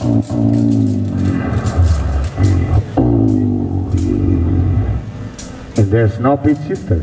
And there's no pitch shifter.